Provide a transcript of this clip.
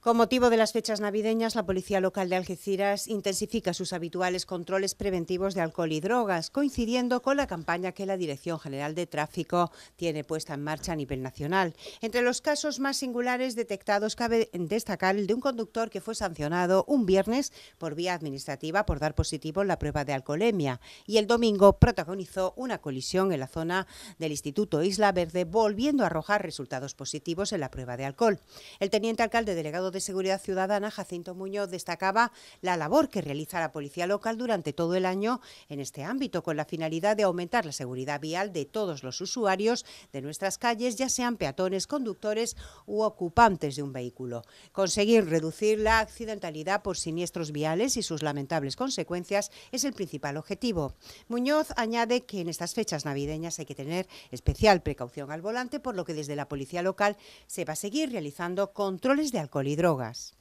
Con motivo de las fechas navideñas, la Policía Local de Algeciras intensifica sus habituales controles preventivos de alcohol y drogas, coincidiendo con la campaña que la Dirección General de Tráfico tiene puesta en marcha a nivel nacional. Entre los casos más singulares detectados cabe destacar el de un conductor que fue sancionado un viernes por vía administrativa por dar positivo en la prueba de alcoholemia y el domingo protagonizó una colisión en la zona del Instituto Isla Verde, volviendo a arrojar resultados positivos en la prueba de alcohol. El teniente alcalde delegado de Seguridad Ciudadana, Jacinto Muñoz, destacaba la labor que realiza la Policía Local durante todo el año en este ámbito, con la finalidad de aumentar la seguridad vial de todos los usuarios de nuestras calles, ya sean peatones, conductores u ocupantes de un vehículo. Conseguir reducir la accidentalidad por siniestros viales y sus lamentables consecuencias es el principal objetivo. Muñoz añade que en estas fechas navideñas hay que tener especial precaución al volante, por lo que desde la Policía Local se va a seguir realizando controles de alcohol y drogas.